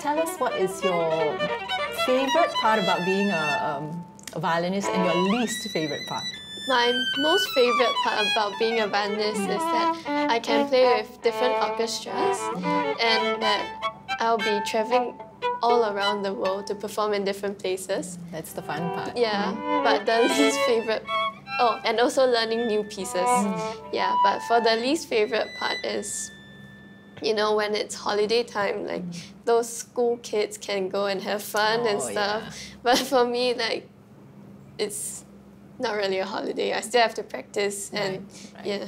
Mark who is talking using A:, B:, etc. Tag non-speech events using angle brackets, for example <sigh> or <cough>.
A: tell us what is your favorite part about being a, um, a violinist and your least favorite part?
B: My most favorite part about being a violinist is that I can play with different orchestras and that I'll be traveling all around the world to perform in different places.
A: That's the fun part.
B: Yeah, but the <laughs> least favorite, oh, and also learning new pieces. Yeah, but for the least favorite part is, you know, when it's holiday time, like those school kids can go and have fun and
A: Oh,
B: stuff.
A: yeah. <laughs>
B: But for me, like, it's not really a holiday. I still have to practice and
A: Right, right.
B: yeah.